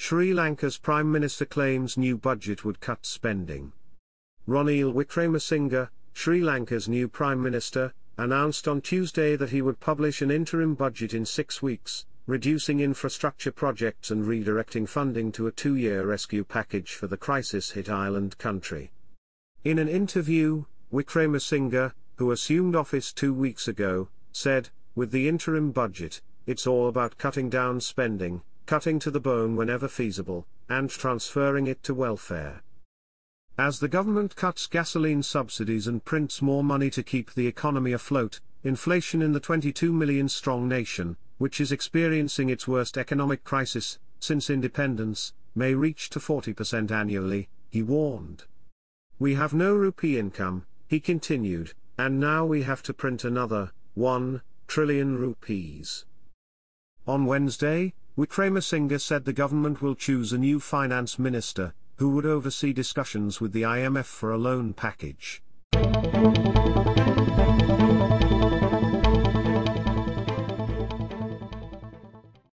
Sri Lanka's Prime Minister claims new budget would cut spending. Ranil Wickremesinghe, Sri Lanka's new Prime Minister, announced on Tuesday that he would publish an interim budget in six weeks, reducing infrastructure projects and redirecting funding to a two-year rescue package for the crisis-hit island country. In an interview, Wickremesinghe, who assumed office two weeks ago, said, with the interim budget, it's all about cutting down spending, cutting to the bone whenever feasible, and transferring it to welfare. As the government cuts gasoline subsidies and prints more money to keep the economy afloat, inflation in the 22 million strong nation, which is experiencing its worst economic crisis since independence, may reach to 40% annually, he warned. We have no rupee income, he continued, and now we have to print another 1 trillion rupees. On Wednesday, Wickremesinghe said the government will choose a new finance minister, who would oversee discussions with the IMF for a loan package.